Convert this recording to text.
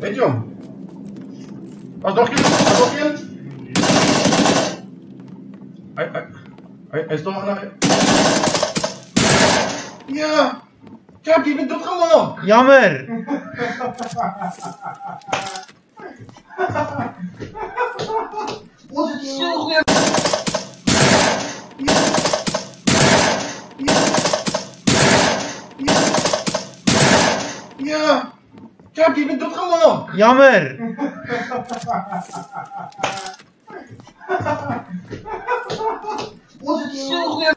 Weet je hem? Als nog iemand, als nog iemand. Hij, hij, hij, hij is toch naar. Ja! Kijk, je bent doodgemaakt! Jammer! Was het zo goed? Ja! Kijk, je bent doodgemaakt! Jammer! Was het zo goed?